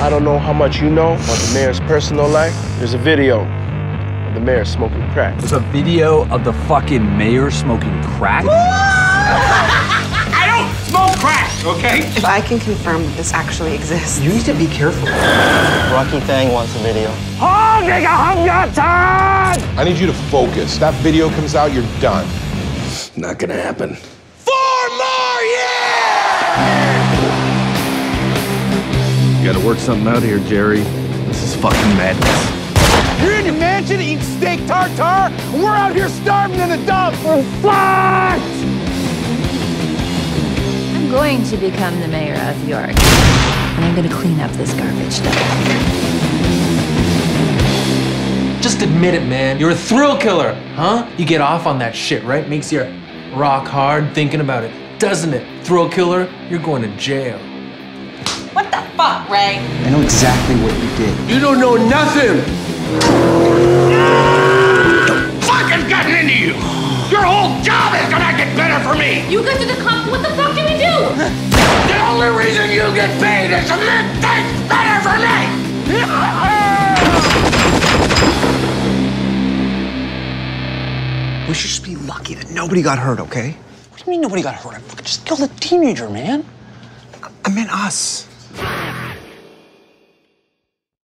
I don't know how much you know about the mayor's personal life. There's a video of the mayor smoking crack. There's a video of the fucking mayor smoking crack? I don't smoke crack, okay? I can confirm that this actually exists. You need to be careful. Rocky Thang wants a video. Oh, I need you to focus. That video comes out, you're done. Not gonna happen. Four more You gotta work something out here, Jerry. This is fucking madness. You're in your mansion eating steak tartare, and we're out here starving in the dump. We're fucked! I'm going to become the mayor of York. And I'm gonna clean up this garbage dump. Just admit it, man. You're a thrill killer, huh? You get off on that shit, right? Makes you rock hard thinking about it, doesn't it? Thrill killer, you're going to jail. what the fuck, Ray? I know exactly what you did. You don't know nothing. Fucking gotten into you! Your whole job is gonna get better for me! You go to the cops, what the fuck do we do? The only reason you get paid is to make things better for me! We should just be lucky that nobody got hurt, okay? What do you mean nobody got hurt? I fucking just killed a teenager, man. I meant us.